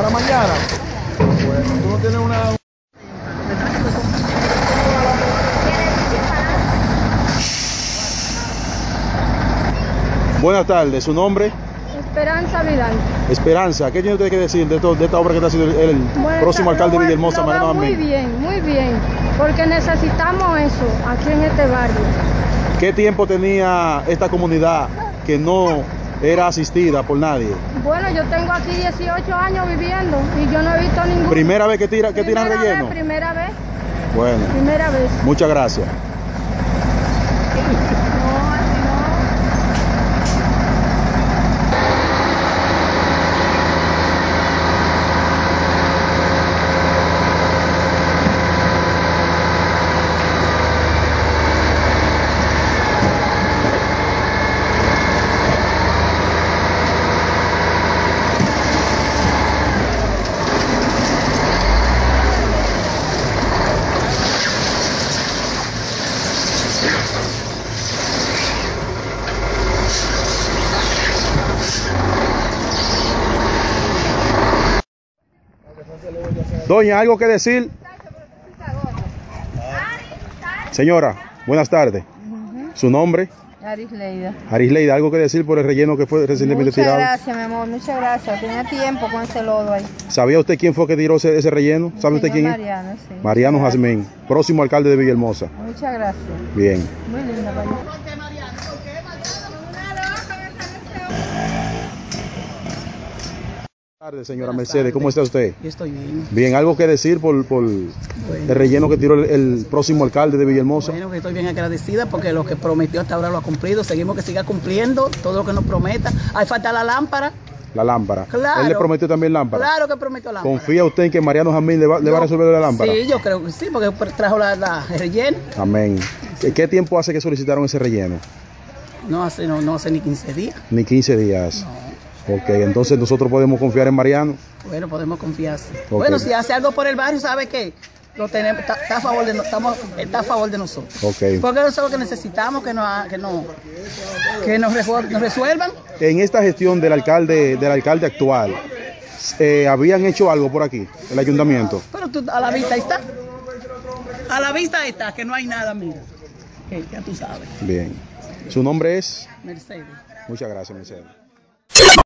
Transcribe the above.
mañana. Bueno, tú no tienes una... Buenas tardes, ¿su nombre? Esperanza Vidal. Esperanza, ¿qué tiene usted que decir de, esto- de esta obra que está haciendo el, el Bueno, próximo está- alcalde de Villahermosa, Mariano Muy bien, muy bien, porque necesitamos eso aquí en este barrio. ¿Qué tiempo tenía esta comunidad que no era asistida por nadie? Bueno, yo tengo aquí 18 años viviendo y yo no he visto ningún... ¿Primera vez que, tira, que tiran relleno? Vez, primera vez, Bueno, primera vez. muchas gracias. No, así no. Doña, ¿algo que decir? Señora, buenas tardes. ¿Su nombre? Arisleida. Arisleida, ¿algo que decir por el relleno que fue recientemente Muchas tirado? gracias, mi amor, muchas gracias. Tenía tiempo con ese lodo ahí. ¿Sabía usted quién fue que tiró ese, ese relleno? ¿Sabe usted quién es? Mariano, sí. Mariano Muchas Jazmín, próximo alcalde de Villahermosa. Muchas gracias. Bien. Muy linda, tardes, señora Mercedes. ¿Cómo está usted? Yo estoy bien. Bien, ¿algo que decir por, por el relleno que tiró el, el próximo alcalde de Villahermosa? Bueno, que estoy bien agradecida porque lo que prometió hasta ahora lo ha cumplido. Seguimos que siga cumpliendo todo lo que nos prometa. Hay falta la lámpara. La lámpara. Claro. Él le prometió también lámpara. Claro que prometió lámpara. ¿Confía usted en que Mariano Jamín le va, le va a resolver la lámpara? Sí, yo creo que sí, porque trajo la, la el relleno. Amén. ¿Qué, qué tiempo hace que solicitaron ese relleno? No hace, no, no hace ni 15 días. Ni 15 días. Ok, entonces nosotros podemos confiar en Mariano. Bueno, podemos confiar. Bueno, si hace algo por el barrio, ¿sabe qué? Lo tenemos, está, está a favor de, estamos, está a favor de nosotros. Ok. Porque eso es lo que necesitamos, que nos, que no, que nos, resuel- nos resuelvan. En esta gestión del alcalde, del alcalde actual, eh, ¿habían hecho algo por aquí, el ayuntamiento? Pero tú, a la vista está. A la vista está, que no hay nada, mira. Que ya tú sabes. Bien. ¿Su nombre es? Mercedes. Muchas gracias, Mercedes.